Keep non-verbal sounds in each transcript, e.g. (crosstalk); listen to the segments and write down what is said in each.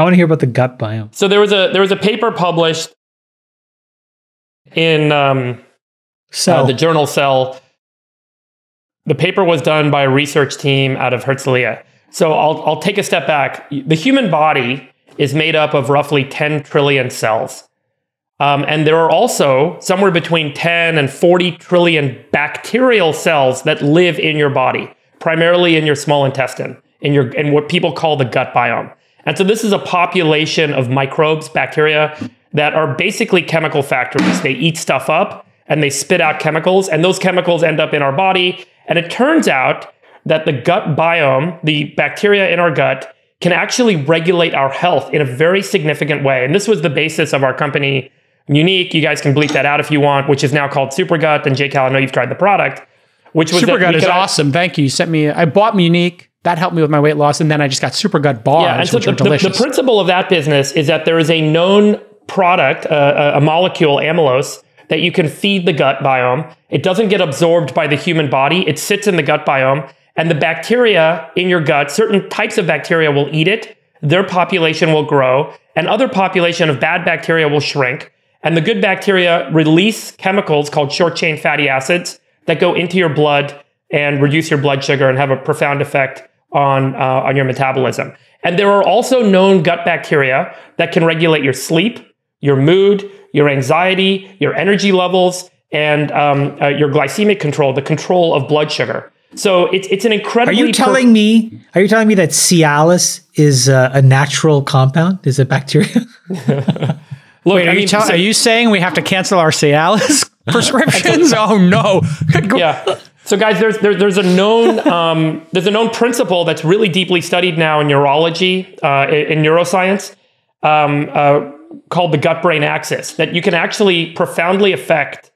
I want to hear about the gut biome. So there was a there was a paper published in um, So uh, the journal Cell. The paper was done by a research team out of Herzliya. So I'll I'll take a step back. The human body is made up of roughly 10 trillion cells. Um, and there are also somewhere between 10 and 40 trillion bacterial cells that live in your body, primarily in your small intestine, in your in what people call the gut biome. And so this is a population of microbes, bacteria that are basically chemical factories. They eat stuff up and they spit out chemicals, and those chemicals end up in our body. And it turns out that the gut biome, the bacteria in our gut, can actually regulate our health in a very significant way. And this was the basis of our company, Unique. You guys can bleep that out if you want, which is now called Supergut. And JCal, I know you've tried the product, which was Supergut is awesome. Thank you. You sent me. I bought Unique. That helped me with my weight loss, and then I just got Supergut bars, Yeah, and so which the, are the, delicious. the principle of that business is that there is a known product, uh, a a molecule, amylose, that you can feed the gut biome. It doesn't get absorbed by the human body. It sits in the gut biome, and the bacteria in your gut, certain types of bacteria will eat it. Their population will grow, and other population of bad bacteria will shrink. And the good bacteria release chemicals called short chain fatty acids that go into your blood and reduce your blood sugar and have a profound effect on, uh, on your metabolism. And there are also known gut bacteria that can regulate your sleep, your mood, your anxiety, your energy levels, and um, uh, your glycemic control, the control of blood sugar. So it's, it's an incredible. are incredibly you per- telling me? Are you telling me that Cialis is uh, a natural compound? Is a bacteria? (laughs) Look, Wait, are, I you mean, tell- so- are you saying we have to cancel our Cialis (laughs) (laughs) prescriptions? oh no! yeah. So guys, there's there, there's a known (laughs) um, there's a known principle that's really deeply studied now in neurology, uh, in, in neuroscience, um, uh, called the gut-brain axis. That you can actually profoundly affect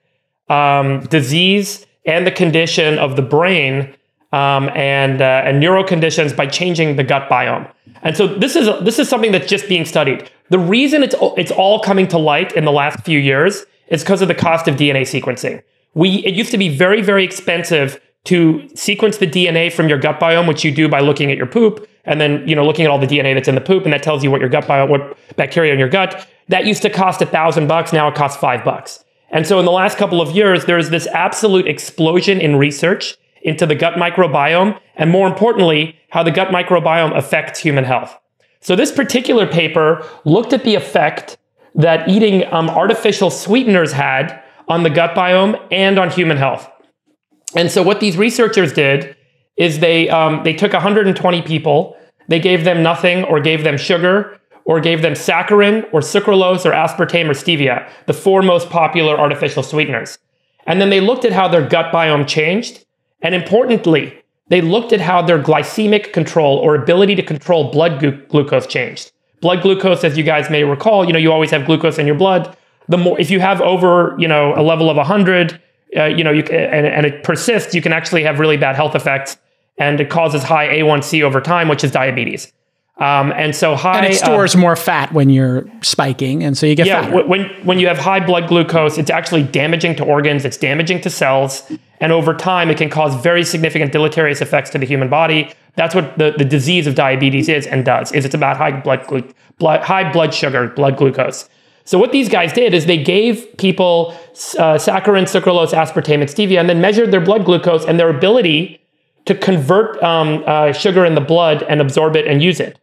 um, disease and the condition of the brain um, and uh, and neuro conditions by changing the gut biome. And so this is this is something that's just being studied. The reason it's it's all coming to light in the last few years is because of the cost of DNA sequencing. We it used to be very very expensive to sequence the DNA from your gut biome, which you do by looking at your poop and then you know looking at all the DNA that's in the poop, and that tells you what your gut biome, what bacteria in your gut. That used to cost a thousand bucks. Now it costs five bucks. And so in the last couple of years, there's this absolute explosion in research into the gut microbiome, and more importantly, how the gut microbiome affects human health. So this particular paper looked at the effect that eating um, artificial sweeteners had on the gut biome and on human health. And so what these researchers did is they um, they took 120 people, they gave them nothing or gave them sugar or gave them saccharin or sucralose or aspartame or stevia, the four most popular artificial sweeteners. And then they looked at how their gut biome changed. And importantly, they looked at how their glycemic control or ability to control blood glu- glucose changed. Blood glucose, as you guys may recall, you know, you always have glucose in your blood. The more, if you have over, you know, a level of 100, uh, you know, you can, and, and it persists, you can actually have really bad health effects, and it causes high A1C over time, which is diabetes. Um, and so high and it uh, stores more fat when you're spiking, and so you get yeah, fatter. wh- when when you have high blood glucose, it's actually damaging to organs, it's damaging to cells, and over time it can cause very significant deleterious effects to the human body. That's what the, the disease of diabetes is and does. Is it's about high blood, glu- blood high blood sugar, blood glucose. So what these guys did is they gave people uh, saccharin, sucralose, aspartame, and stevia, and then measured their blood glucose and their ability to convert um, uh, sugar in the blood and absorb it and use it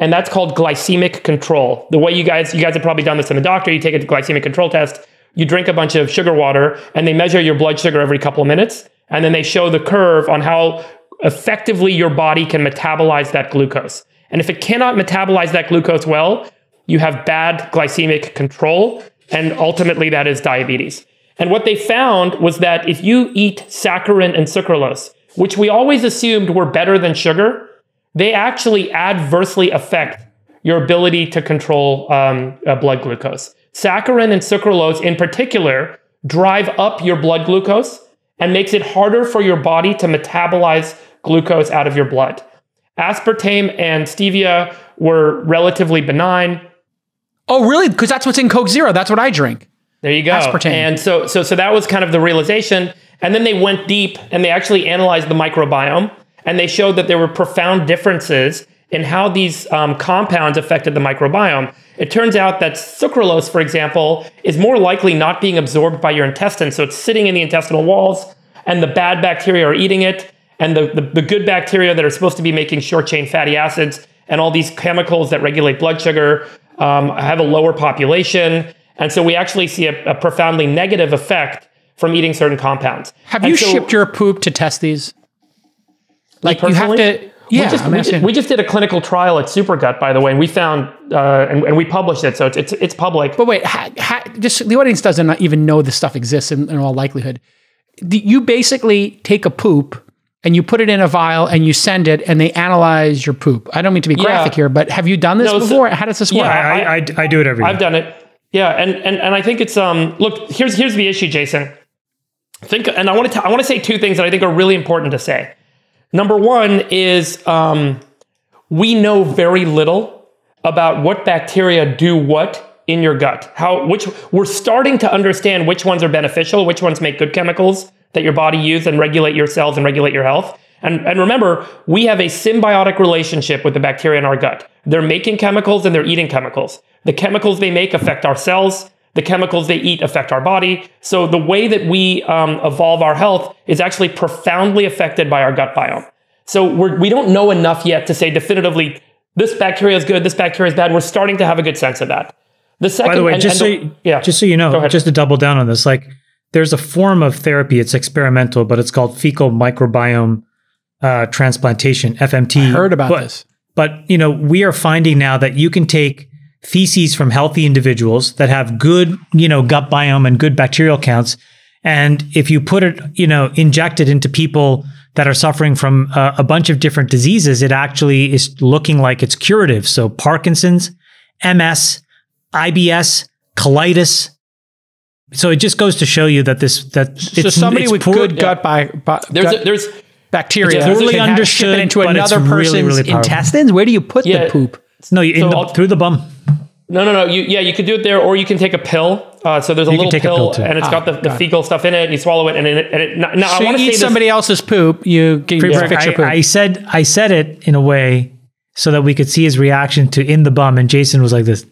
and that's called glycemic control. The way you guys you guys have probably done this in the doctor, you take a glycemic control test, you drink a bunch of sugar water, and they measure your blood sugar every couple of minutes, and then they show the curve on how effectively your body can metabolize that glucose. And if it cannot metabolize that glucose well, you have bad glycemic control, and ultimately that is diabetes. And what they found was that if you eat saccharin and sucralose, which we always assumed were better than sugar, they actually adversely affect your ability to control um, uh, blood glucose. Saccharin and sucralose, in particular, drive up your blood glucose and makes it harder for your body to metabolize glucose out of your blood. Aspartame and stevia were relatively benign. Oh, really? Because that's what's in Coke Zero. That's what I drink. There you go. Aspartame. And so, so, so that was kind of the realization. And then they went deep and they actually analyzed the microbiome and they showed that there were profound differences in how these um, compounds affected the microbiome. It turns out that sucralose, for example, is more likely not being absorbed by your intestines. So it's sitting in the intestinal walls, and the bad bacteria are eating it, and the, the, the good bacteria that are supposed to be making short chain fatty acids and all these chemicals that regulate blood sugar um, have a lower population. And so we actually see a, a profoundly negative effect from eating certain compounds. Have And you so- shipped your poop to test these? Like you have to. Yeah, we just, we, just, we just did a clinical trial at Supergut, by the way, and we found uh, and, and we published it, so it's it's, it's public. But wait, ha, ha, just the audience doesn't even know this stuff exists in, in all likelihood. You basically take a poop and you put it in a vial and you send it, and they analyze your poop. I don't mean to be graphic here, but have you done this No, so- before? How does this work? Yeah, I, I, I do it every I've day. done it. Yeah, and and and I think it's um look here's here's the issue, Jason. Think and I want to I want to say two things that I think are really important to say. Number one is um, we know very little about what bacteria do what in your gut. How which we're starting to understand which ones are beneficial, which ones make good chemicals that your body uses and regulate your cells and regulate your health. And, and remember, we have a symbiotic relationship with the bacteria in our gut. They're making chemicals and they're eating chemicals. The chemicals they make affect our cells. The chemicals they eat affect our body. So the way that we um, evolve our health is actually profoundly affected by our gut biome. So we're, we don't know enough yet to say definitively this bacteria is good, this bacteria is bad. We're starting to have a good sense of that. The second, By the way, and- just so and the- you, yeah, just so you know, just to double down on this, like there's a form of therapy. It's experimental, but it's called fecal microbiome uh, transplantation (FMT). I heard about but, this. But you know, we are finding now that you can take feces from healthy individuals that have good, you know, gut biome and good bacterial counts, and if you put it, you know, inject it into people that are suffering from uh, a bunch of different diseases, it actually is looking like it's curative. So Parkinson's, MS, IBS, colitis. So it just goes to show you that this that So it's somebody it's with poor- good gut, by, bi- there's gut a, there's bacteria It's poorly can it understood, into but another really, person's really powerful. intestines. Where do you put Yeah. the poop? no in So the, through the bum. No, no, no. You, yeah, you could do it there, or you can take a pill. Uh, so there's a You little take a pill, pill, and it's got the, the got it. fecal stuff in it, and you swallow it, and it, and it now, now I So want to you say eat somebody else's poop, you can Friedberg, fix your poop. I, I said I said it in a way so that we could see his reaction to in the bum, and Jason was like this.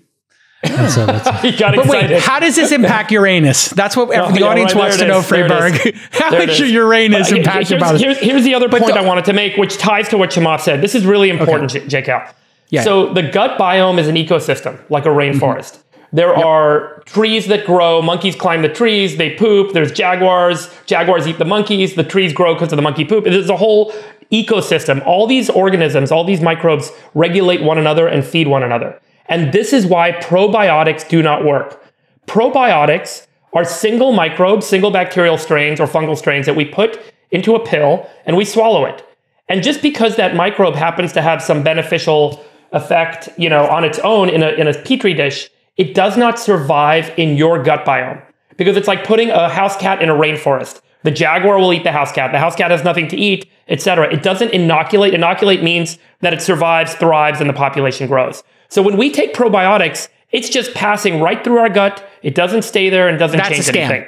And so that's (laughs) he got but excited. wait, how does this impact Uranus? That's what the yeah, audience right, wants to it know, is, there it Friedberg. (laughs) How There it is your is. Uranus Uh, impacted here's, by this? here's, here's the other point the- I wanted to make, which ties to what Chamath said. This is really important, J J. Cal. Yeah. So the gut biome is an ecosystem, like a rainforest. There are trees that grow. Monkeys climb the trees. They poop. There's jaguars. Jaguars eat the monkeys. The trees grow because of the monkey poop. There's a whole ecosystem. All these organisms, all these microbes regulate one another and feed one another. And this is why probiotics do not work. Probiotics are single microbes, single bacterial strains or fungal strains that we put into a pill and we swallow it. And just because that microbe happens to have some beneficial effect, you know, on its own in a, in a petri dish, it does not survive in your gut biome because it's like putting a house cat in a rainforest. The jaguar will eat the house cat. The house cat has nothing to eat, etc. It doesn't inoculate. Inoculate means that it survives, thrives, and the population grows. So when we take probiotics, it's just passing right through our gut. It doesn't stay there and doesn't That's change anything.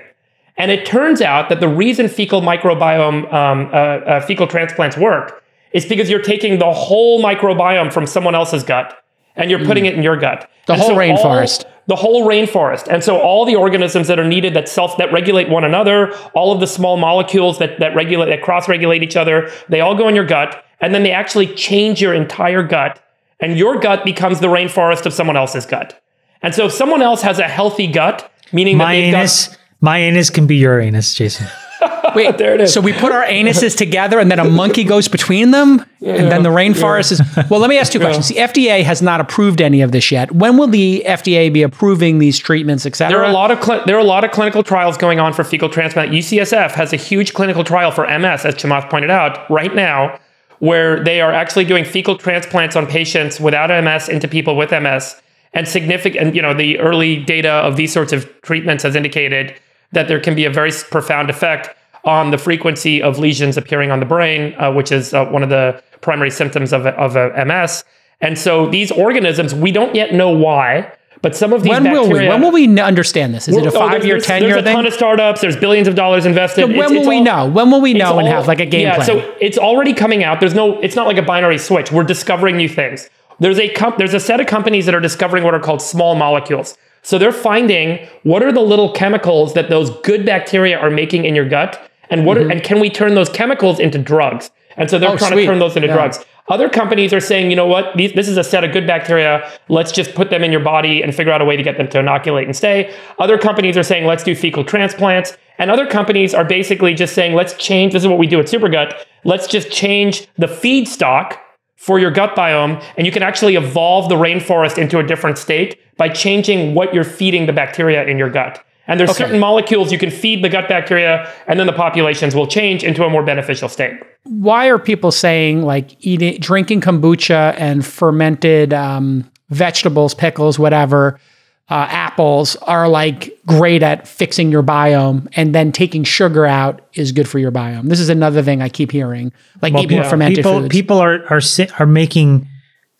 And it turns out that the reason fecal microbiome, um, uh, uh, fecal transplants work is because you're taking the whole microbiome from someone else's gut and you're putting it in your gut. Mm. The And whole so all- rainforest. the whole rainforest. And so all the organisms that are needed that self that regulate one another, all of the small molecules that that regulate that cross-regulate each other, they all go in your gut and then they actually change your entire gut and your gut becomes the rainforest of someone else's gut. And so if someone else has a healthy gut, meaning my they've got anus. My anus can be your anus, Jason. (laughs) Wait, There it is. So we put our anuses together, and then a monkey goes between them, (laughs) and then the rainforest is. Well, let me ask two questions. The FDA has not approved any of this yet. When will the FDA be approving these treatments, etc.? There are a lot of cli- there are a lot of clinical trials going on for fecal transplant. UCSF has a huge clinical trial for MS, as Chamath pointed out, right now, where they are actually doing fecal transplants on patients without MS into people with MS. And significant, you know, the early data of these sorts of treatments has indicated that there can be a very profound effect on the frequency of lesions appearing on the brain, uh, which is uh, one of the primary symptoms of, of a MS. And so these organisms, we don't yet know why, But some of these When bacteria, will we? When will we understand this? Is it a Oh, five year, there's- ten There's a thing? ton of startups. There's billions of dollars invested. when It's- will it's we all- know? When will we know and all- have like a game yeah, plan? So it's already coming out. There's no. It's not like a binary switch. We're discovering new things. There's a comp, there's a set of companies that are discovering what are called small molecules. So they're finding what are the little chemicals that those good bacteria are making in your gut, and what are, and can we turn those chemicals into drugs? And so they're Mm-hmm. Oh, trying sweet. to turn those into Yeah. drugs. Other companies are saying, you know what, these, this is a set of good bacteria. Let's just put them in your body and figure out a way to get them to inoculate and stay. Other companies are saying, let's do fecal transplants. And other companies are basically just saying, let's change. This is what we do at Supergut. Let's just change the feedstock for your gut biome. And you can actually evolve the rainforest into a different state by changing what you're feeding the bacteria in your gut. And there's certain molecules you can feed the gut bacteria, and then the populations will change into a more beneficial state. Why are people saying like eating, drinking kombucha and fermented um, vegetables, pickles, whatever, uh, apples are like great at fixing your biome, and then taking sugar out is good for your biome? This is another thing I keep hearing. Like eat more fermented people foods. people are are are making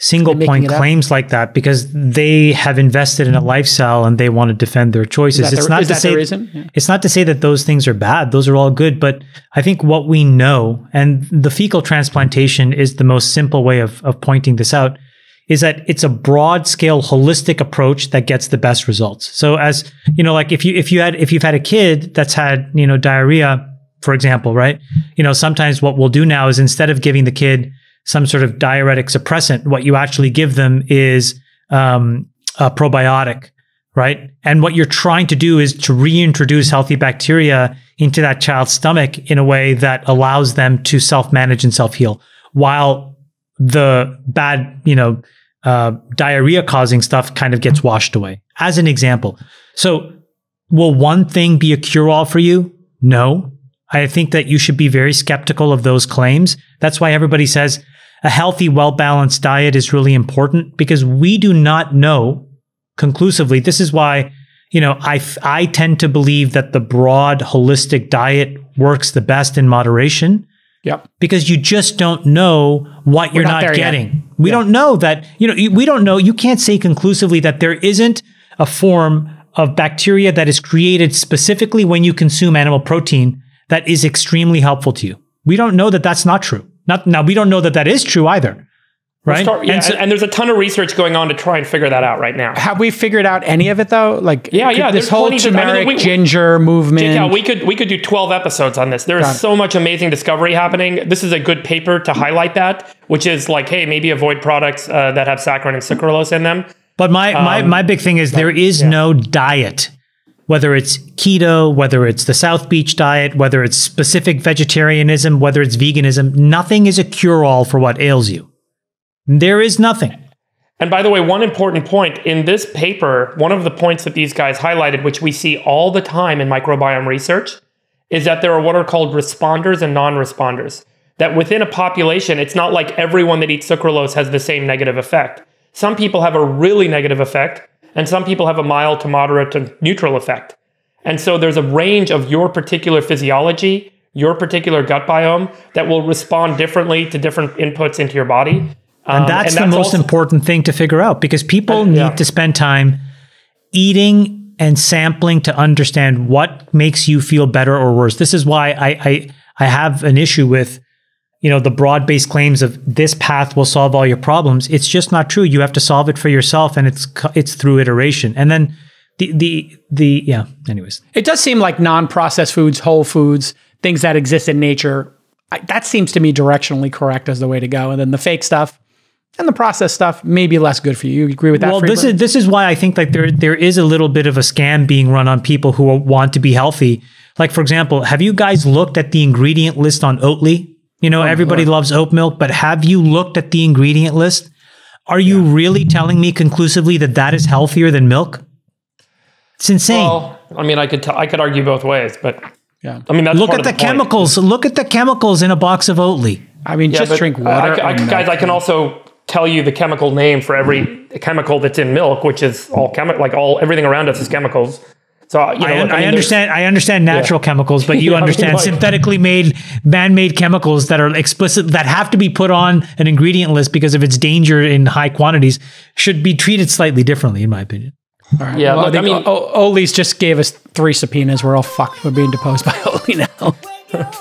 single point it up? claims like that because they have invested in a lifestyle and they want to defend their choices. it's the- not to say reason? Yeah. it's not to say that those things are bad. Those are all good, but I think what we know and the fecal transplantation is the most simple way of of pointing this out is that it's a broad scale holistic approach that gets the best results. So as you know like if you if you had if you've had a kid that's had, you know, diarrhea for example, right? You know, sometimes what we'll do now is instead of giving the kid some sort of diuretic suppressant, what you actually give them is um, a probiotic, right? And what you're trying to do is to reintroduce healthy bacteria into that child's stomach in a way that allows them to self manage and self heal while the bad, you know, uh, diarrhea causing stuff kind of gets washed away, as an example. So, will one thing be a cure all for you? No. I think that you should be very skeptical of those claims. That's why everybody says a healthy, well balanced diet is really important because we do not know conclusively. This is why, you know, I, I tend to believe that the broad, holistic diet works the best in moderation Yep. because you just don't know what you're not not, there yet. getting. We don't know that, you know, we don't know, you can't say conclusively that there isn't a form of bacteria that is created specifically when you consume animal protein that is extremely helpful to you. We don't know that that's not true. Not now we don't know that that is true either. Right? Start- yeah, And so- and there's a ton of research going on to try and figure that out right now. Have we figured out any of it though? Like Yeah, yeah, this whole of- I mean, turmeric we- ginger movement. Yeah, we could we could do 12 episodes on this. There is so much amazing discovery happening. This is a good paper to highlight that, which is like, hey, maybe avoid products uh, that have saccharin and sucralose in them. But my my Um, my big thing is there is no diet, whether it's keto, whether it's the South Beach diet, whether it's specific vegetarianism, whether it's veganism. Nothing is a cure all for what ails you. There is nothing. And by the way, one important point in this paper, one of the points that these guys highlighted, which we see all the time in microbiome research, is that there are what are called responders and non responders. That within a population, it's not like everyone that eats sucralose has the same negative effect. Some people have a really negative effect, and some people have a mild to moderate to neutral effect. And so there's a range of your particular physiology, your particular gut biome that will respond differently to different inputs into your body. Um, And that's the most also- important thing to figure out because people yeah. need to spend time eating and sampling to understand what makes you feel better or worse. This is why I I, I have an issue with you know the broad-based claims of this path will solve all your problems. It's just not true. You have to solve it for yourself and it's it's through iteration. And then the the the yeah, anyways. It does seem like non-processed foods, whole foods, things that exist in nature. I, that seems to me directionally correct as the way to go. And then the fake stuff and the processed stuff may be less good for you. You agree with that? Well, this is this is why I think like there there is a little bit of a scam being run on people who want to be healthy. Like for example, have you guys looked at the ingredient list on Oatly? You know, everybody loves oat milk, but have you looked at the ingredient list? Are you really telling me conclusively that that is healthier than milk? It's insane. Well, I mean, I could t- I could argue both ways, but yeah. I mean that's Look part at of the, point. chemicals. Look at the chemicals in a box of Oatly. I mean, Yeah, just drink water. I, I, guys, milk. I can also tell you the chemical name for every chemical that's in milk, which is all chemical. Like all everything around us is chemicals. So you know, I, look, I mean, understand. I understand natural chemicals, but (laughs) you Yeah, I mean, understand like- synthetically made, man-made chemicals that are explicit that have to be put on an ingredient list because of its danger in high quantities should be treated slightly differently, in my opinion. All right. Yeah, Well, look, I I mean- O- Oatly's just gave us three subpoenas. We're all fucked. We're being deposed by (laughs) Ollie now. (laughs)